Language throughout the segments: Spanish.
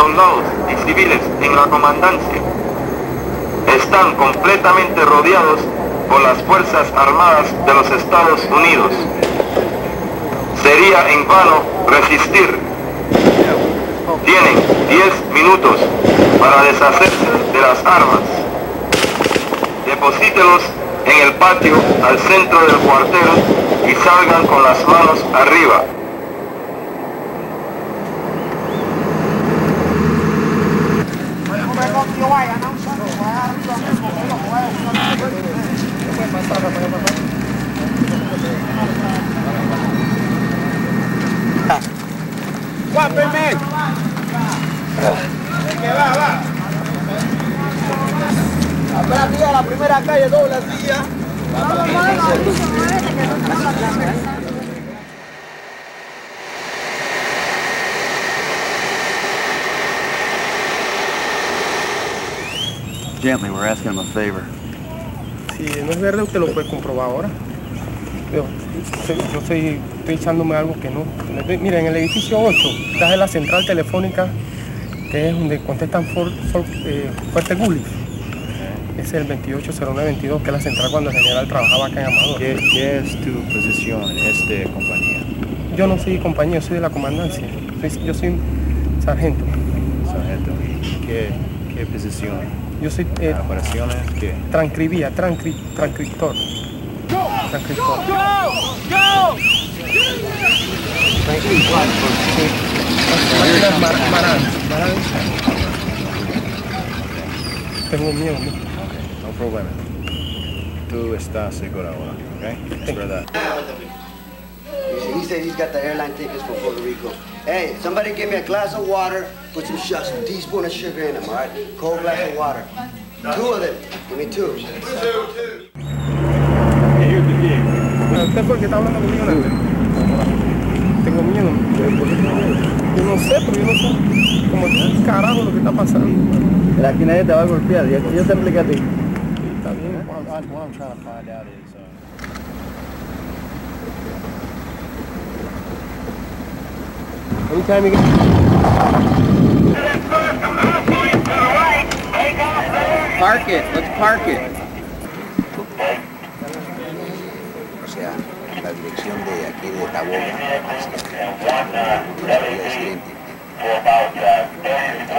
soldados y civiles en la comandancia están completamente rodeados por las Fuerzas Armadas de los Estados Unidos. Sería en vano resistir. Tienen 10 minutos para deshacerse de las armas. Deposítelos en el patio al centro del cuartel y salgan con las manos arriba. ¡Guápeme! Que va, la primera calle, doble silla. Gently, we're asking him a favor. Si no es verdad, usted lo puede comprobar ahora. Yo, yo estoy, estoy echándome algo que no. Mira, en el edificio 8 está en la central telefónica, que es donde contestan for, for, eh, Fuerte Gulli. Es el 280922, que es la central cuando el general trabajaba acá en Amador. ¿Qué, qué es tu posición en esta compañía? Yo no soy compañía, yo soy de la comandancia. Soy- yo soy sargento. Sargento. ¿Y ¿Qué, qué posición? Yo soy eh, ¿Operaciones? ¿Qué? transcribía, transcri, transcriptor. Transcriptor. Mar- Marantz, Marantz. Tengo miedo. ¿no? No problema. Tú estás seguro ahora, ¿ok? Es verdad. He said he's got the airline tickets for Puerto Rico. Hey, somebody give me a glass of water, put some sh- teaspoon of sugar in them, all right? Cold glass of water. Two of them. Give me two. ¿Usted fue el que está no sé, pero yo no sé como qué carajo lo que está pasando. Aquí nadie te va a golpear, yo, yo te explico a ti. Está bien. Is, uh, Anytime you get... Park it, let's park it. O sea, la dirección de aquí de Taboga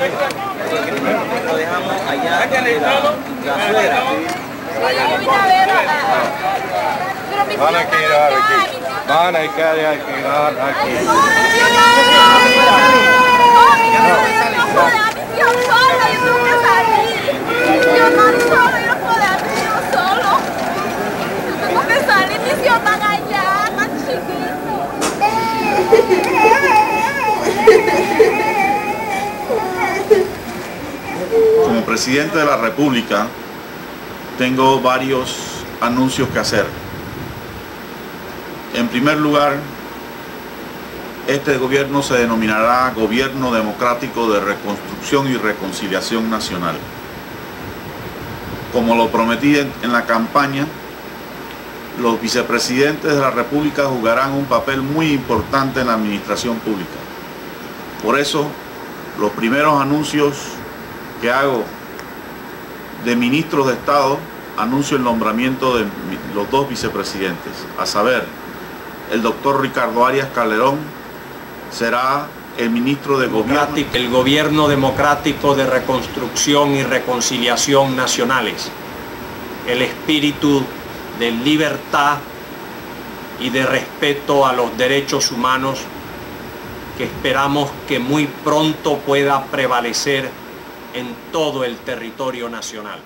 Lo dejamos allá en la, la suera. Van a quedar aquí. Van a quedar aquí. Como presidente de la República, tengo varios anuncios que hacer. En primer lugar, este gobierno se denominará Gobierno Democrático de Reconstrucción y Reconciliación Nacional. Como lo prometí en, la campaña, los vicepresidentes de la República jugarán un papel muy importante en la administración pública. Por eso, los primeros anuncios que hago de ministros de Estado, anuncio el nombramiento de los dos vicepresidentes, a saber, el doctor Ricardo Arias Calderón será el ministro de Gobierno. el gobierno democrático de reconstrucción y reconciliación nacionales, el espíritu de libertad y de respeto a los derechos humanos que esperamos que muy pronto pueda prevalecer en todo el territorio nacional.